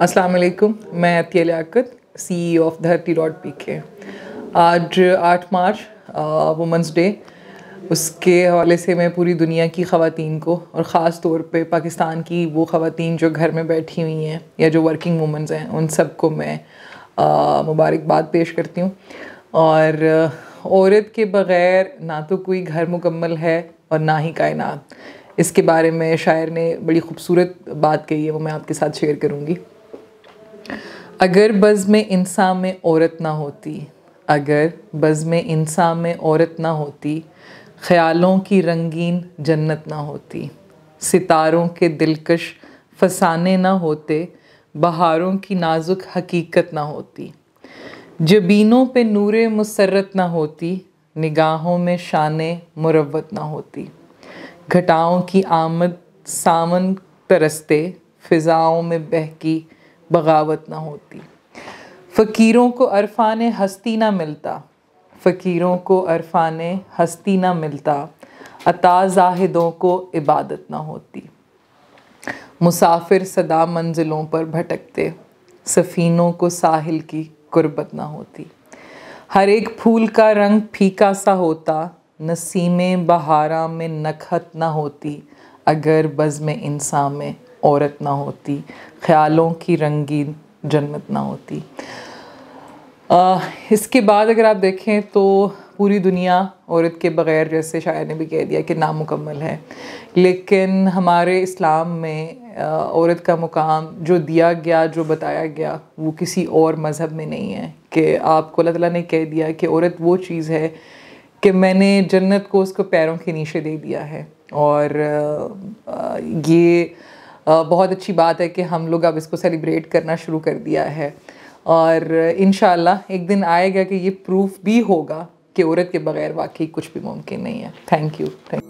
वालेकुम, मैं Atiya Liaquat E of Dharti dot P K आज 8 मार्च वुमेंस डे उसके हवाले से मैं पूरी दुनिया की ख़वातीन को और ख़ास तौर पे पाकिस्तान की वो ख़वातीन जो घर में बैठी हुई हैं या जो वर्किंग वुमेंस हैं, उन सबको मैं मुबारकबाद पेश करती हूँ। और, औरत के बग़ैर ना तो कोई घर मुकम्मल है और ना ही कायनात। इसके बारे में शायर ने बड़ी खूबसूरत बात कही है, वो मैं आपके साथ शेयर करूँगी। अगर बज़ में इंसान में औरत ना होती, अगर बज़ में इंसान में औरत ना होती, ख्यालों की रंगीन जन्नत ना होती, सितारों के दिलकश फसाने ना होते, बहारों की नाजुक हकीकत ना होती, जबीनों पे नूर मुसरत ना होती, निगाहों में शान मुरवत ना होती। घटाओं की आमद सामन तरसते फ़िज़ाओं में बहकी बगावत ना होती। फ़कीरों को अरफान हस्ती ना मिलता। फ़कीरों को अरफान हस्ती ना मिलता। अता जाहिदों को इबादत ना होती। मुसाफिर सदा मंजिलों पर भटकते। सफ़ीनों को साहिल की कुर्बत ना होती। हर एक फूल का रंग फीका सा होता। नसीम बहारा में नखत ना होती अगर बज़ में इंसान में औरत ना होती ख्यालों की रंगीन जन्नत ना होती। आ, इसके बाद अगर आप देखें तो पूरी दुनिया औरत के बग़ैर जैसे शायर ने भी कह दिया कि नामुकम्मल है। लेकिन हमारे इस्लाम में औरत का मुकाम जो दिया गया जो बताया गया वो किसी और मज़हब में नहीं है कि आपको अल्लाह ताला ने कह दिया कि औरत वो चीज़ है कि मैंने जन्नत को उसको पैरों के नीचे दे दिया है। और ये बहुत अच्छी बात है कि हम लोग अब इसको सेलिब्रेट करना शुरू कर दिया है। और इन एक दिन आएगा कि ये प्रूफ भी होगा कि औरत के बगैर वाकई कुछ भी मुमकिन नहीं है। Thank you thank